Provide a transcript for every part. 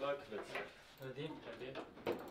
Lakritz. Daneben, daneben.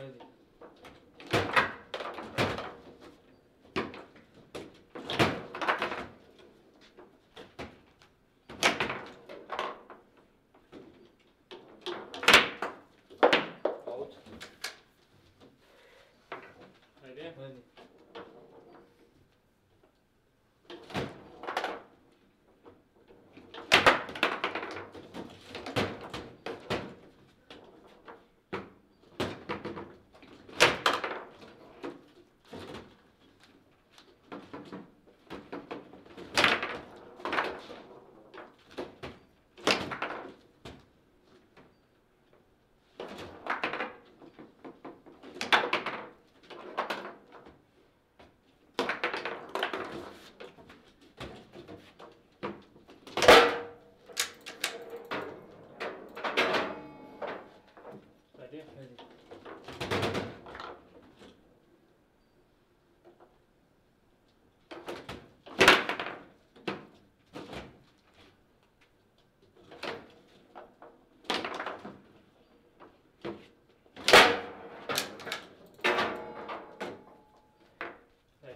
hein? Vai ver? Vai.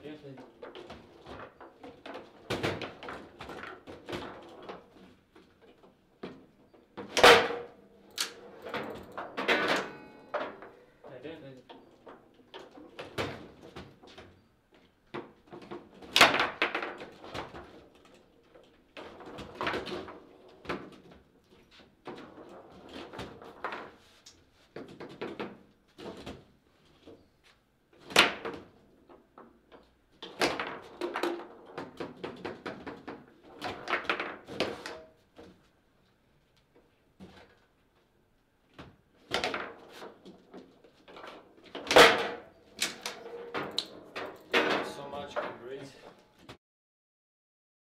Yes,